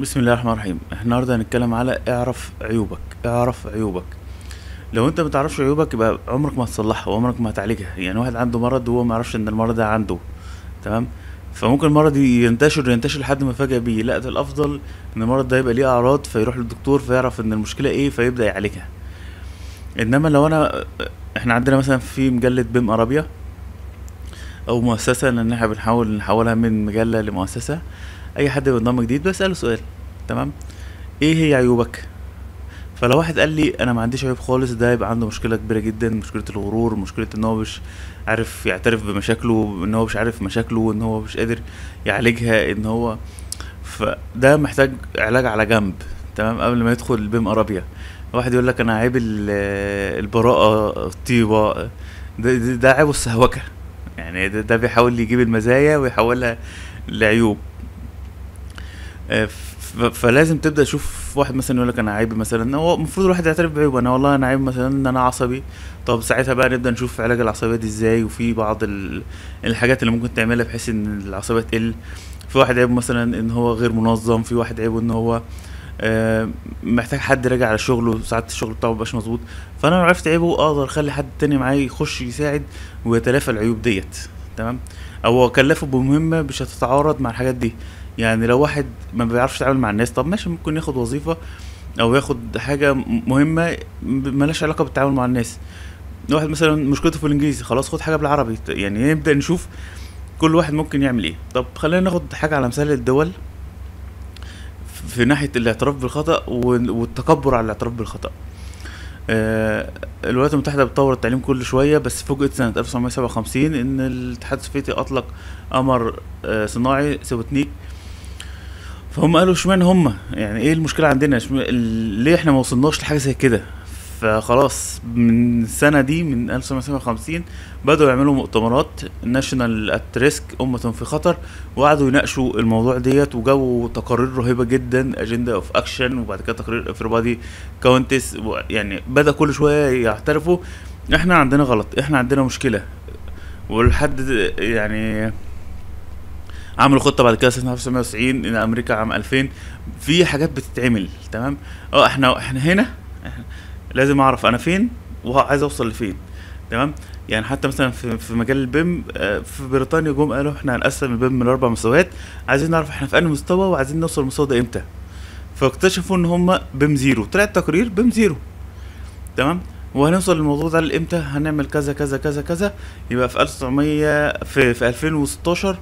بسم الله الرحمن الرحيم. النهارده هنتكلم على اعرف عيوبك. اعرف عيوبك. لو انت متعرفش عيوبك يبقى عمرك ما هتصلحها وعمرك ما هتعالجها. يعني واحد عنده مرض وهو ما يعرفش إن المرض ده عنده. تمام؟ فممكن المرض ينتشر ينتشر لحد ما فجأة بيه. لا ده الأفضل إن المرض ده يبقى ليه أعراض فيروح للدكتور فيعرف إن المشكلة إيه فيبدأ يعالجها. إنما لو أنا إحنا عندنا مثلا في مجلة بيم أرابيا أو مؤسسة لأن إحنا بنحاول نحولها من مجلة لمؤسسة. أي حد بينضم جديد بسأله سؤال تمام؟ إيه هي عيوبك؟ فلو واحد قال لي أنا ما عنديش عيوب خالص ده يبقى عنده مشكلة كبيرة جدا مشكلة الغرور مشكلة إن هو مش عارف يعترف بمشاكله إن هو مش عارف مشاكله إن هو مش قادر يعالجها إن هو فده محتاج علاج على جنب تمام؟ قبل ما يدخل البيم أرابيا. واحد يقول لك أنا عيب ال- البراءة الطيبة ده, ده, ده عيبه السهوكة. يعني ده, ده بيحاول يجيب المزايا ويحولها لعيوب. فلازم تبدأ تشوف واحد مثلا يقول لك أنا عيب مثلا. هو المفروض الواحد يعترف بعيوبه. أنا والله أنا عيب مثلا إن أنا عصبي. طب ساعتها بقى نبدأ نشوف علاج العصبيه دي إزاي وفي بعض ال- الحاجات اللي ممكن تعملها بحيث إن العصبيه تقل. في واحد عيب مثلا إن هو غير منظم. في واحد عيبه إن هو آه، محتاج حد يراجع على شغله. ساعات الشغل بتاعه مبقاش مظبوط. فأنا لو عرفت عيبه أقدر أخلي حد تاني معايا يخش يساعد ويتلافى العيوب ديت. تمام؟ أو اكلفه بمهمة مش هتتعارض مع الحاجات دي. يعني لو واحد ما بيعرفش يتعامل مع الناس طب ماشي ممكن ياخد وظيفة أو ياخد حاجة مهمة ملهاش علاقة بالتعامل مع الناس. واحد مثلا مشكلته في الإنجليزي خلاص خد حاجة بالعربي يعني نبدأ نشوف كل واحد ممكن يعمل إيه. طب خلينا ناخد حاجة على مثال الدول في ناحية الاعتراف بالخطأ وال- والتكبر على الاعتراف بالخطأ. آه، الولايات المتحدة بتطور التعليم كل شوية بس فوجئت سنة 1957 إن الاتحاد السوفيتي أطلق قمر آه، صناعي سبوتنيك فهم قالوا اشمعنى هم؟ يعني إيه المشكلة عندنا؟ ليه إحنا ما وصلناش لحاجة زي كده؟ فخلاص من السنة دي من 1957 بدأوا يعملوا مؤتمرات nation at risk أمة في خطر وقعدوا يناقشوا الموضوع ديت وجابوا تقارير رهيبة جدا agenda of action وبعد كده تقرير everybody counts يعني بدأ كل شوية يعترفوا. إحنا عندنا غلط إحنا عندنا مشكلة. ولحد يعني عملوا خطة بعد كده سنة 1990 ان أمريكا عام 2000 في حاجات بتتعمل تمام؟ آه إحنا إحنا هنا لازم أعرف أنا فين وعايز أوصل لفين تمام؟ يعني حتى مثلا في, في مجال ال BIM آه، في بريطانيا جم قالوا إحنا هنقسم ال BIM من أربع مستويات عايزين نعرف إحنا في أنهي مستوى وعايزين نوصل للمستوى ده إمتى. فاكتشفوا إن هم BIM zero. طلع التقرير BIM zero تمام؟ وهنوصل للموضوع ده لإمتى؟ هنعمل كذا كذا كذا كذا. يبقى في 1900 في في 2016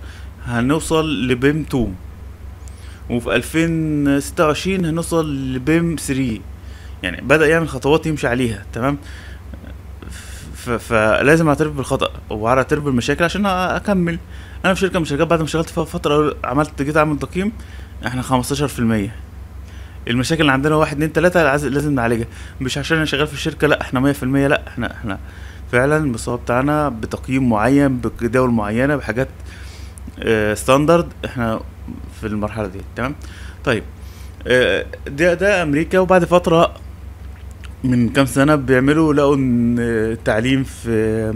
هنوصل ل BIM 2 وفي 2026 هنوصل ل BIM 3 يعني بدأ يعمل خطوات يمشي عليها تمام؟ فلازم أعترف بالخطأ واعترف بالمشاكل عشان أكمل. أنا في شركة من الشركات بعد ما اشتغلت فيها فترة عملت جيت أعمل تقييم إحنا 15% المشاكل اللي عندنا واحد اتنين تلاتة لازم نعالجها. مش عشان أنا شغال في الشركة لأ إحنا 100% لأ إحنا إحنا فعلا المستوى بتاعنا بتقييم معين بجداول معينة بحاجات ستاندرد إحنا في المرحلة دي تمام؟ طيب آه، ده ده أمريكا وبعد فترة من كام سنة بيعملوا لقوا إن التعليم في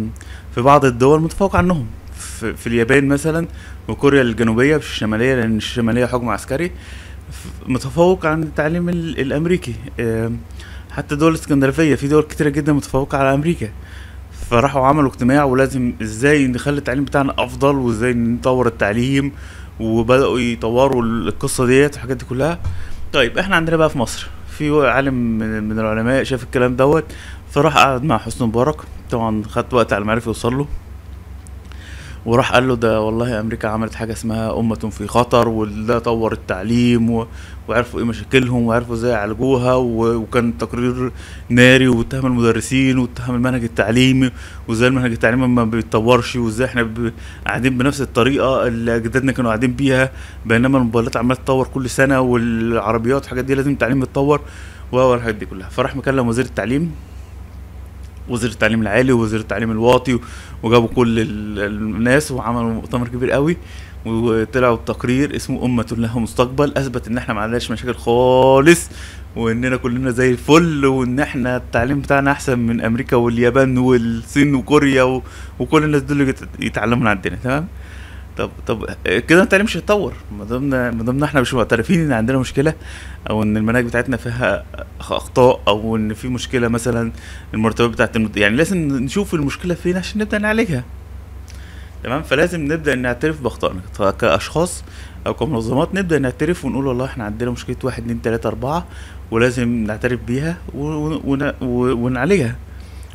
في بعض الدول متفوق عنهم. في, في اليابان مثلا وكوريا الجنوبية مش الشمالية لأن الشمالية حكم عسكري متفوق عن التعليم ال- الأمريكي. آم، حتى دول اسكندنافية في دول كتيرة جدا متفوقة على أمريكا. فراحوا عملوا اجتماع ولازم إزاي نخلي التعليم بتاعنا أفضل وازاي نطور التعليم وبدأوا يطوروا القصة ديت والحاجات دي كلها. طيب إحنا عندنا بقى في مصر في عالم من, العلماء شاف الكلام دوت فراح قعد مع حسني مبارك. طبعا خد وقت على ما عرف يوصل له. وراح قال له ده والله أمريكا عملت حاجة اسمها أمة في خطر وده طور التعليم و... وعرفوا إيه مشاكلهم وعرفوا إزاي يعالجوها و... وكان تقرير ناري واتهم المدرسين واتهم المنهج التعليمي وإزاي المنهج التعليمي ما بيتطورش وإزاي إحنا ب... قاعدين بنفس الطريقة اللي أجدادنا كانوا قاعدين بيها بينما الموبايلات عمالة تتطور كل سنة والعربيات والحاجات دي لازم التعليم يتطور والحاجات دي كلها. فراح مكلم وزير التعليم. وزير التعليم العالي ووزير التعليم الواطي وجابوا كل ال- الناس وعملوا مؤتمر كبير قوي وطلعوا بتقرير اسمه أمة لها مستقبل أثبت إن إحنا ما عندناش مشاكل خالص وإننا كلنا زي الفل وإن إحنا التعليم بتاعنا أحسن من أمريكا واليابان والصين وكوريا. وكل الناس دول يت- يتعلموا عندنا تمام طب طب كده التعليم مش هيتطور. ما دامنا ما دامنا إحنا مش معترفين إن عندنا مشكلة أو إن المناهج بتاعتنا فيها أخطاء أو إن في مشكلة مثلا المرتبات بتاعت المد... يعني لازم نشوف المشكلة فين عشان نبدأ نعالجها. تمام؟ فلازم نبدأ نعترف بأخطائنا. فكأشخاص أو كمنظمات نبدأ نعترف ونقول والله إحنا عندنا مشكلة واحد اتنين تلاتة أربعة ولازم نعترف بيها. ونعالجها.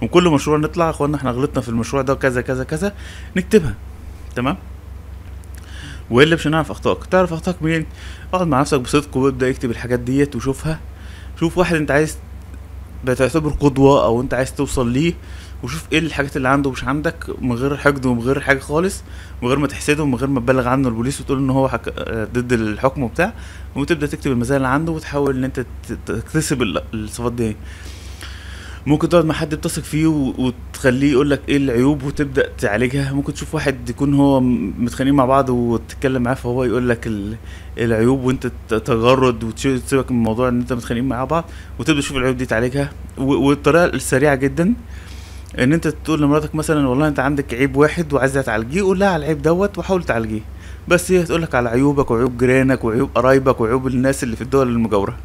وكل مشروع نطلع أخوانا إحنا غلطنا في المشروع ده كذا كذا كذا. نكتبها. تمام؟ والا مش هنعرف أخطائك. تعرف أخطائك منين؟ اقعد مع نفسك بصدق وابدأ اكتب الحاجات ديت وشوفها. شوف واحد انت عايز بتعتبره قدوة أو انت عايز توصل ليه وشوف إيه الحاجات اللي عنده مش عندك من غير حقد ومن غير حاجة خالص من غير ما تحسده ومن غير ما تبلغ عنه البوليس وتقول إن هو حك... ضد الحكم وبتاع وتبدأ تكتب المزايا اللي عنده وتحاول إن أنت تكتسب ال- الصفات دي. ممكن تقعد مع حد بتثق فيه وتخليه يقول لك إيه العيوب وتبدأ تعالجها. ممكن تشوف واحد يكون هو متخانقين مع بعض وتتكلم معاه فهو يقول لك ال- العيوب وأنت تجرد وتسيبك من الموضوع إن أنت متخانقين مع بعض وتبدأ تشوف العيوب دي تعالجها. والطريقة السريعة جدا إن أنت تقول لمراتك مثلا والله أنت عندك عيب واحد وعايزه تعالجيه قول لها على العيب دوت وحاول تعالجيه. بس هي تقول لك على عيوبك وعيوب جيرانك وعيوب قرايبك وعيوب الناس اللي في الدول المجاورة.